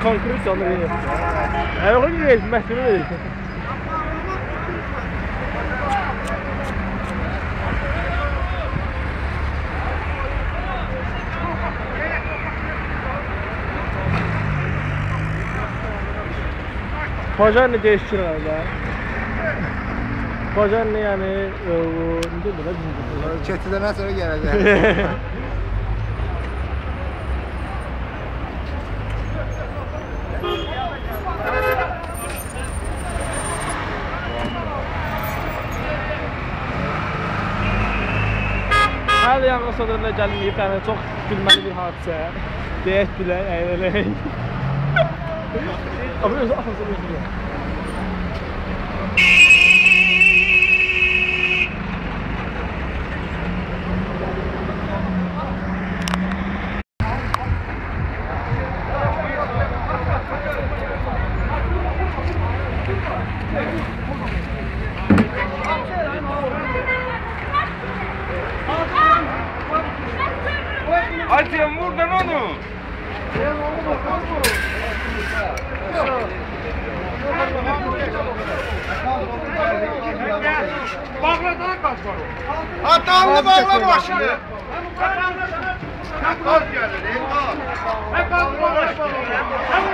Concrete on the way. I don't think it's messing with it. Pazarını değiştirir yani ne dedi lan? Çeteden sonra gelecek. hələ yanğın söndürəndə gəlməyib, yəni çox gülməli bir hadisə. Deyək bilək, əylələyək. Amma özü axırsın özü. Ai, ti je murda nodu! Evo, ovo, kako? Bağla da kalkar. Ha tamam bağla başını. Ne kalkar? Ne kalkar? Ne kalkar?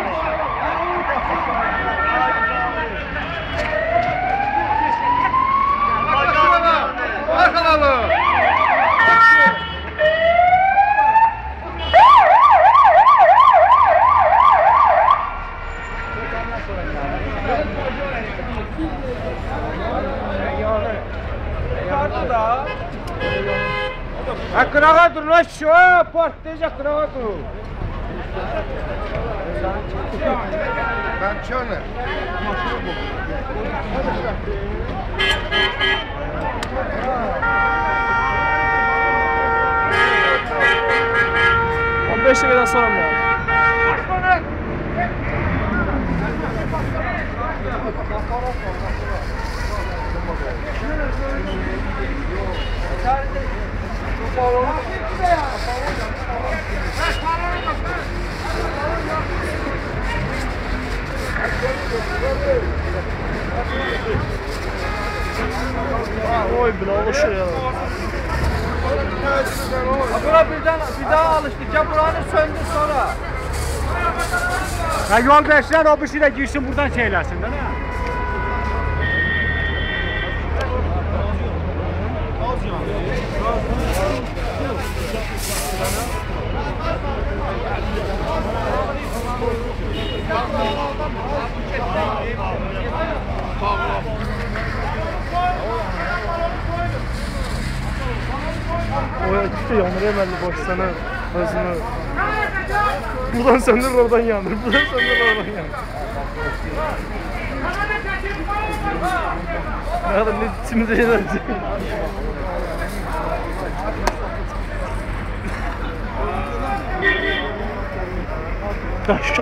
Акрогатор, ну что, порт, ты же акрогатор. Конченый. Vamos ver se ele dá sua mão. Oy bile oluşuyor ya. Bura birden bir daha alıştık ya buranı söndür sonra. Ya yol versinler o bir şey de girsin buradan şeylersin değil mi? O işte yanır hemen boş sana özünü. Buradan söndür oradan yandır. Buradan söndür oradan yandır. Ne kadar ne içimize şeyler Taş